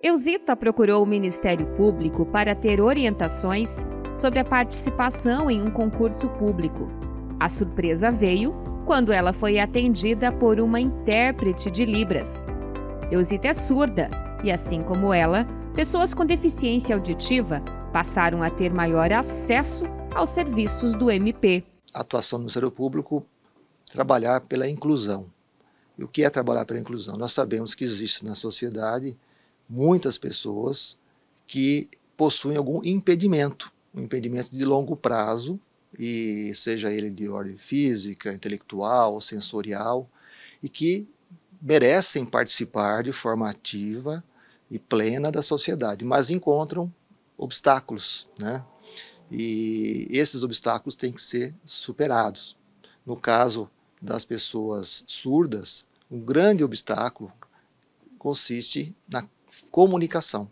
Eusita procurou o Ministério Público para ter orientações sobre a participação em um concurso público. A surpresa veio quando ela foi atendida por uma intérprete de Libras. Eusita é surda e, assim como ela, pessoas com deficiência auditiva passaram a ter maior acesso aos serviços do MP. A atuação do Ministério Público trabalhar pela inclusão. E o que é trabalhar pela inclusão? Nós sabemos que existe na sociedade muitas pessoas que possuem algum impedimento, um impedimento de longo prazo, e seja ele de ordem física, intelectual, sensorial, e que merecem participar de forma ativa e plena da sociedade, mas encontram obstáculos, né? E esses obstáculos têm que ser superados. No caso das pessoas surdas, um grande obstáculo consiste na comunicação.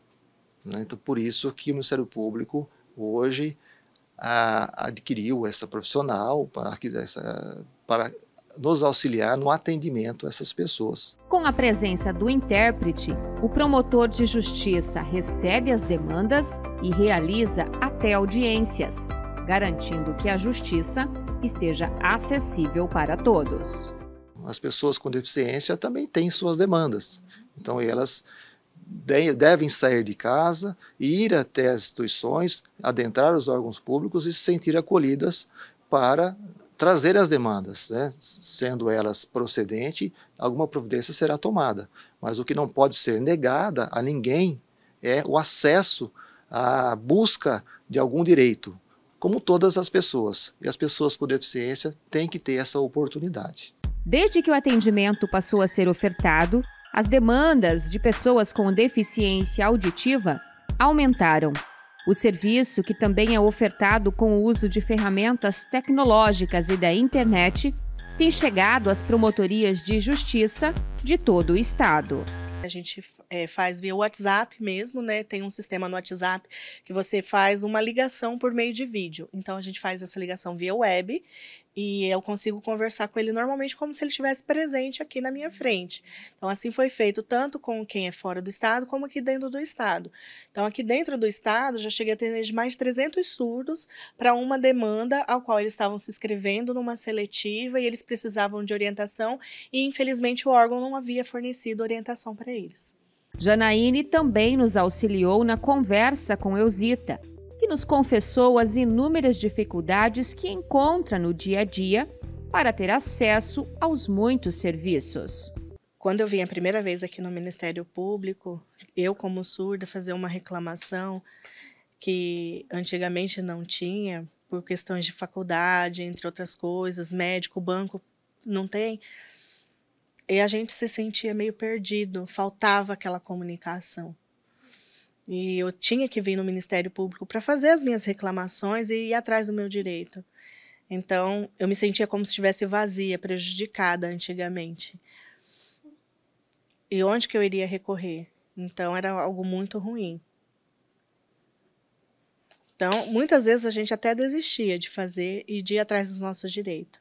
Né? Então, por isso que o Ministério Público hoje a, adquiriu essa profissional para, essa, para nos auxiliar no atendimento a essas pessoas. Com a presença do intérprete, o promotor de justiça recebe as demandas e realiza até audiências, garantindo que a justiça esteja acessível para todos. As pessoas com deficiência também têm suas demandas, então elas devem sair de casa, ir até as instituições, adentrar os órgãos públicos e se sentir acolhidas para trazer as demandas, né? sendo elas procedentes, alguma providência será tomada. Mas o que não pode ser negada a ninguém é o acesso à busca de algum direito, como todas as pessoas. E as pessoas com deficiência têm que ter essa oportunidade. Desde que o atendimento passou a ser ofertado, as demandas de pessoas com deficiência auditiva aumentaram. O serviço, que também é ofertado com o uso de ferramentas tecnológicas e da internet, tem chegado às promotorias de justiça de todo o estado. A gente é, faz via WhatsApp mesmo, né? Tem um sistema no WhatsApp que você faz uma ligação por meio de vídeo. Então a gente faz essa ligação via web e eu consigo conversar com ele normalmente como se ele estivesse presente aqui na minha frente. Então, assim foi feito tanto com quem é fora do estado, como aqui dentro do estado. Então, aqui dentro do estado, já cheguei a ter mais de 300 surdos para uma demanda ao qual eles estavam se inscrevendo numa seletiva e eles precisavam de orientação e, infelizmente, o órgão não havia fornecido orientação para eles. Janaíne também nos auxiliou na conversa com Eusita, que nos confessou as inúmeras dificuldades que encontra no dia a dia para ter acesso aos muitos serviços. Quando eu vim a primeira vez aqui no Ministério Público, eu, como surda, fazer uma reclamação que antigamente não tinha, por questões de faculdade, entre outras coisas, médico, banco, não tem. E a gente se sentia meio perdido, faltava aquela comunicação. E eu tinha que vir no Ministério Público para fazer as minhas reclamações e ir atrás do meu direito. Então, eu me sentia como se estivesse vazia, prejudicada antigamente. E onde que eu iria recorrer? Então, era algo muito ruim. Então, muitas vezes a gente até desistia de fazer e de ir atrás dos nossos direitos.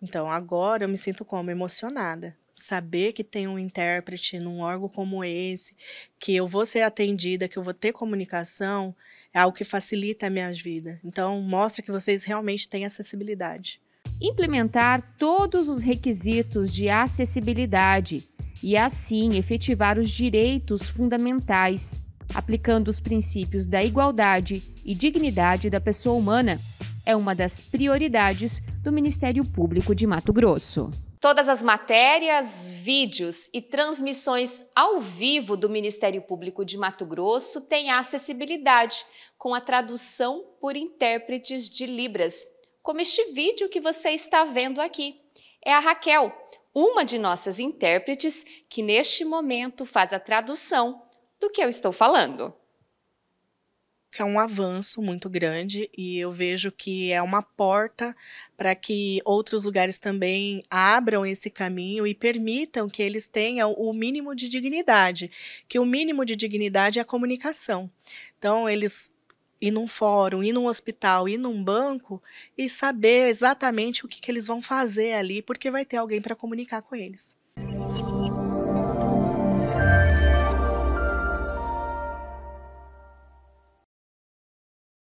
Então, agora eu me sinto como emocionada, saber que tem um intérprete num órgão como esse, que eu vou ser atendida, que eu vou ter comunicação, é algo que facilita a minha vida. Então, mostra que vocês realmente têm acessibilidade. Implementar todos os requisitos de acessibilidade e, assim, efetivar os direitos fundamentais, aplicando os princípios da igualdade e dignidade da pessoa humana, é uma das prioridades do Ministério Público de Mato Grosso. Todas as matérias, vídeos e transmissões ao vivo do Ministério Público de Mato Grosso têm acessibilidade com a tradução por intérpretes de Libras, como este vídeo que você está vendo aqui. É a Raquel, uma de nossas intérpretes, que neste momento faz a tradução do que eu estou falando que é um avanço muito grande e eu vejo que é uma porta para que outros lugares também abram esse caminho e permitam que eles tenham o mínimo de dignidade, que o mínimo de dignidade é a comunicação. Então, eles ir num fórum, ir num hospital, ir num banco e saber exatamente o que, que eles vão fazer ali, porque vai ter alguém para comunicar com eles.